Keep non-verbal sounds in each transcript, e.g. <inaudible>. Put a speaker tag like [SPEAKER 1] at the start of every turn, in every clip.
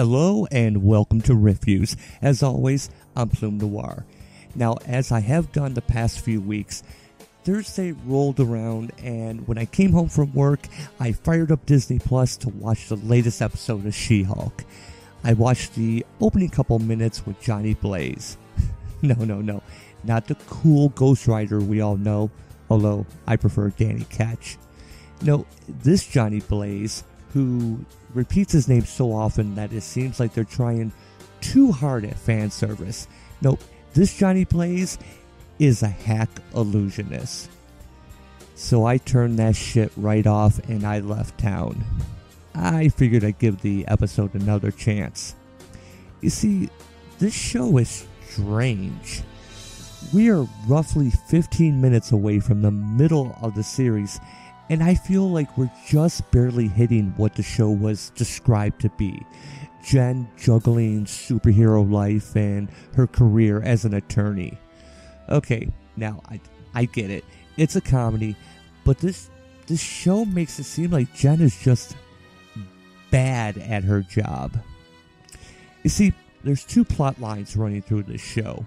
[SPEAKER 1] Hello and welcome to Refuse. As always, I'm Plume Noir. Now, as I have done the past few weeks, Thursday rolled around, and when I came home from work, I fired up Disney Plus to watch the latest episode of She Hulk. I watched the opening couple minutes with Johnny Blaze. <laughs> no, no, no, not the cool Ghost Rider we all know, although I prefer Danny Ketch. No, this Johnny Blaze, who repeats his name so often that it seems like they're trying too hard at fan service. Nope, this Johnny Blaze is a hack illusionist. So I turned that shit right off and I left town. I figured I'd give the episode another chance. You see, this show is strange. We are roughly 15 minutes away from the middle of the series, and I feel like we're just barely hitting what the show was described to be. Jen juggling superhero life and her career as an attorney. Okay, now I, I get it. It's a comedy, but this this show makes it seem like Jen is just bad at her job. You see, there's two plot lines running through this show.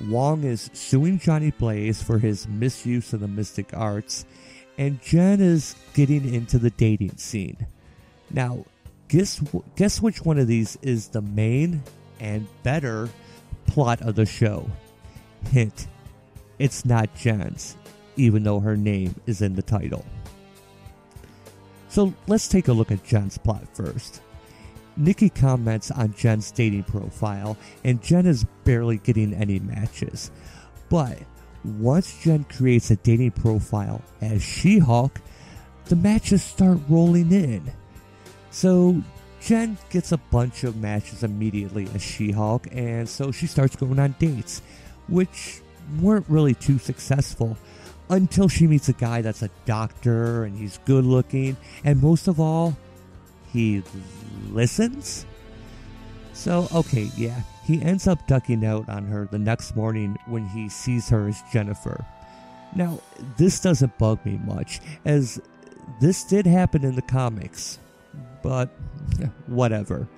[SPEAKER 1] Wong is suing Johnny Blaze for his misuse of the mystic arts, and Jen is getting into the dating scene. Now, guess guess which one of these is the main and better plot of the show? Hint: It's not Jen's, even though her name is in the title. So let's take a look at Jen's plot first. Nikki comments on Jen's dating profile, and Jen is barely getting any matches. But once Jen creates a dating profile as She Hulk, the matches start rolling in. So Jen gets a bunch of matches immediately as She Hulk, and so she starts going on dates, which weren't really too successful until she meets a guy that's a doctor and he's good looking, and most of all, he listens. So, okay, yeah, he ends up ducking out on her the next morning when he sees her as Jennifer. Now, this doesn't bug me much, as this did happen in the comics, but <laughs> whatever.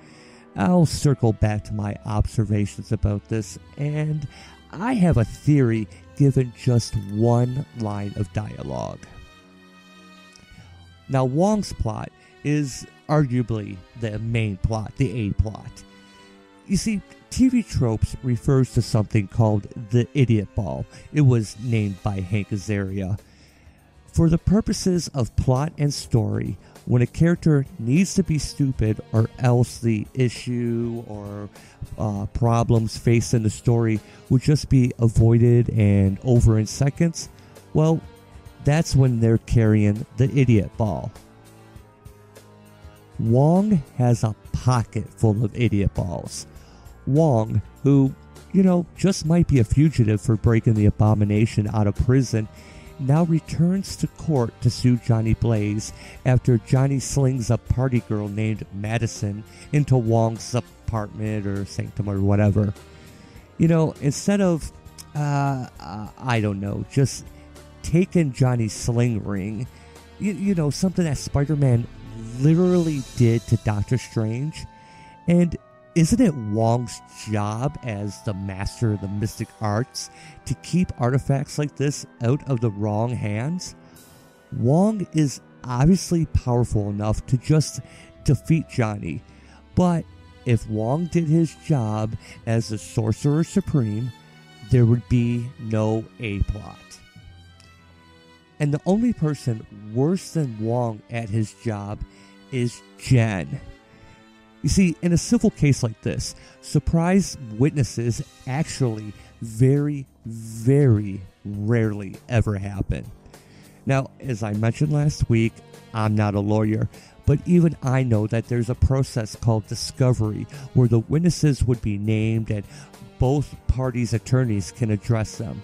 [SPEAKER 1] I'll circle back to my observations about this, and I have a theory given just one line of dialogue. Now, Wong's plot is arguably the main plot, the A plot. You see, TV Tropes refers to something called the Idiot Ball. It was named by Hank Azaria. For the purposes of plot and story, when a character needs to be stupid or else the issue or uh, problems faced in the story would just be avoided and over in seconds, well, that's when they're carrying the idiot ball. Wong has a pocket full of idiot balls. Wong, who, you know, just might be a fugitive for breaking the abomination out of prison, now returns to court to sue Johnny Blaze after Johnny slings a party girl named Madison into Wong's apartment or sanctum or whatever. You know, instead of, uh, I don't know, just taking Johnny's sling ring, you, you know, something that Spider Man literally did to Doctor Strange. And isn't it Wong's job as the master of the mystic arts to keep artifacts like this out of the wrong hands? Wong is obviously powerful enough to just defeat Johnny, but if Wong did his job as the Sorcerer Supreme, there would be no A plot. And the only person worse than Wong at his job is Jen. You see, in a civil case like this, surprise witnesses actually very, very rarely ever happen. Now, as I mentioned last week, I'm not a lawyer, but even I know that there's a process called discovery where the witnesses would be named and both parties' attorneys can address them.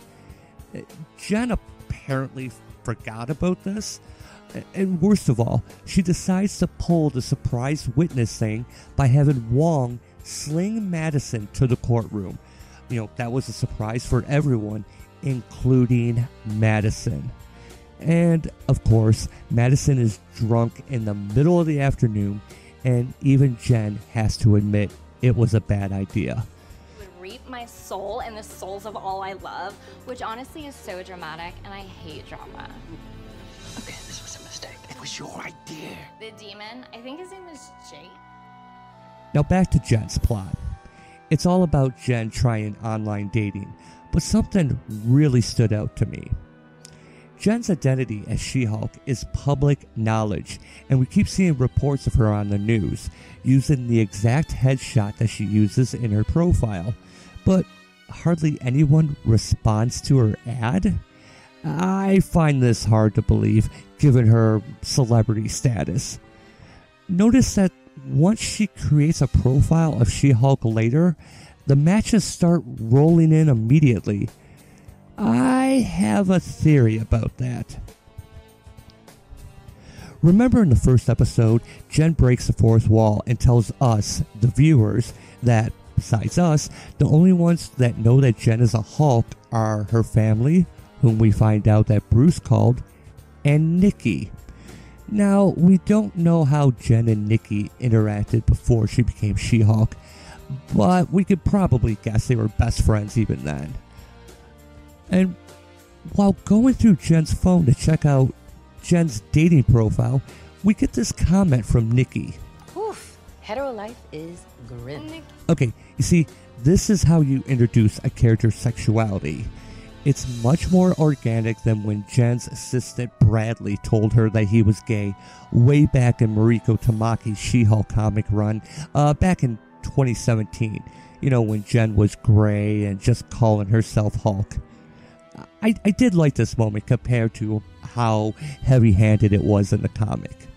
[SPEAKER 1] Eh, Jen apparently forgot about this, and worst of all, she decides to pull the surprise witness thing by having Wong sling Madison to the courtroom. You know, that was a surprise for everyone, including Madison. And of course, Madison is drunk in the middle of the afternoon and even Jen has to admit it was a bad idea.
[SPEAKER 2] My soul and the souls of all I love, which honestly is so dramatic, and I hate drama.
[SPEAKER 3] Was your idea.
[SPEAKER 2] The demon, I think his name is Jake.
[SPEAKER 1] Now back to Jen's plot. It's all about Jen trying online dating, but something really stood out to me. Jen's identity as She Hulk is public knowledge, and we keep seeing reports of her on the news using the exact headshot that she uses in her profile, but hardly anyone responds to her ad? I find this hard to believe given her celebrity status. Notice that once she creates a profile of She Hulk later, the matches start rolling in immediately. I have a theory about that. Remember in the first episode, Jen breaks the fourth wall and tells us, the viewers, that besides us, the only ones that know that Jen is a Hulk are her family, whom we find out that Bruce called, and Nikki. Now, we don't know how Jen and Nikki interacted before she became She Hulk, but we could probably guess they were best friends even then. And while going through Jen's phone to check out Jen's dating profile, we get this comment from Nikki.
[SPEAKER 4] Oof, hetero life is grim.
[SPEAKER 1] Okay, you see, this is how you introduce a character's sexuality. It's much more organic than when Jen's assistant Bradley told her that he was gay way back in Mariko Tamaki's She Hulk comic run uh, back in 2017. You know, when Jen was gray and just calling herself Hulk. I, I did like this moment compared to how heavy handed it was in the comic.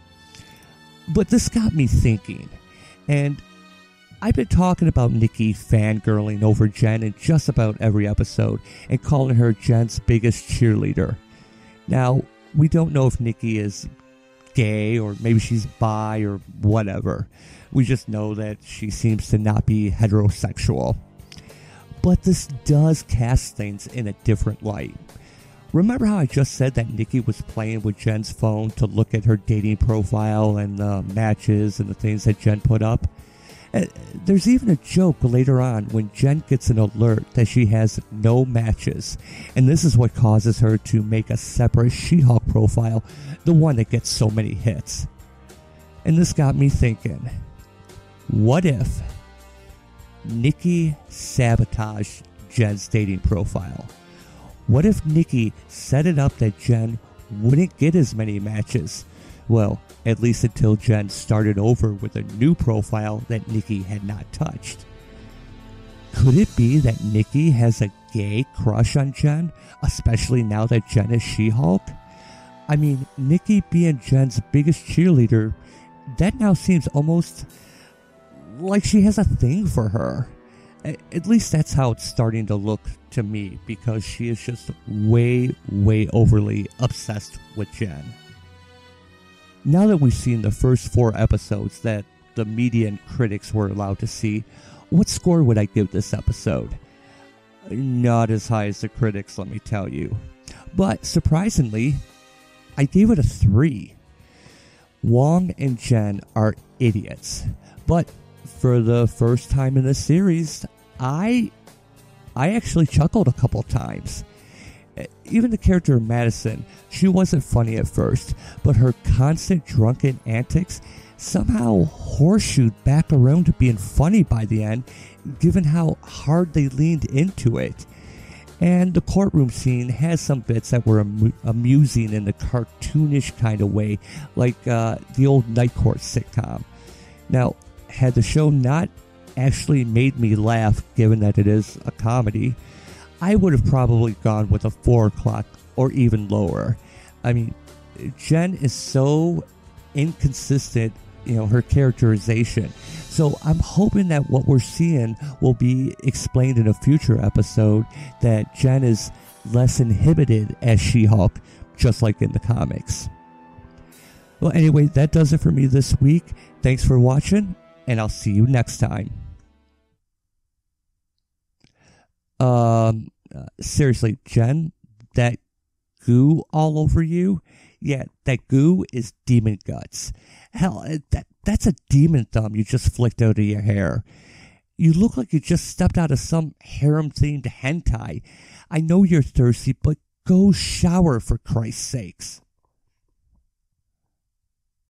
[SPEAKER 1] But this got me thinking, and I've been talking about Nikki fangirling over Jen in just about every episode and calling her Jen's biggest cheerleader. Now, we don't know if Nikki is gay or maybe she's bi or whatever. We just know that she seems to not be heterosexual. But this does cast things in a different light. Remember how I just said that Nikki was playing with Jen's phone to look at her dating profile and the matches and the things that Jen put up? Uh, There's even a joke later on when Jen gets an alert that she has no matches, and this is what causes her to make a separate She Hulk profile, the one that gets so many hits. And this got me thinking what if Nikki sabotaged Jen's dating profile? What if Nikki set it up that Jen wouldn't get as many matches? Well, at least until Jen started over with a new profile that Nikki had not touched. Could it be that Nikki has a gay crush on Jen, especially now that Jen is She Hulk? I mean, Nikki being Jen's biggest cheerleader, that now seems almost like she has a thing for her. At least that's how it's starting to look to me because she is just way, way overly obsessed with Jen. Now that we've seen the first four episodes that the media and critics were allowed to see, what score would I give this episode? Not as high as the critics, let me tell you. But surprisingly, I gave it a 3. Wong and Jen are idiots. But for the first time in the series, I I actually chuckled a couple times. Even the character Madison, she wasn't funny at first, but her constant drunken antics somehow horseshoed back around to being funny by the end, given how hard they leaned into it. And the courtroom scene has some bits that were amu- amusing in the cartoonish kind of way, like uh, the old Night Court sitcom. Now, had the show not actually made me laugh, given that it is a comedy, I would have probably gone with a 4 o'clock or even lower. I mean, Jen is so inconsistent, you know, her characterization. So I'm hoping that what we're seeing will be explained in a future episode that Jen is less inhibited as She Hulk, just like in the comics. Well, anyway, that does it for me this week. Thanks for watching, and I'll see you next time. Um, seriously, Jen, that goo all over you, yeah, that goo is demon guts. Hell, uh, that that's a demon thumb you just flicked out of your hair. You look like you just stepped out of some harem themed hentai. I know you're thirsty, but go shower for Christ's sakes.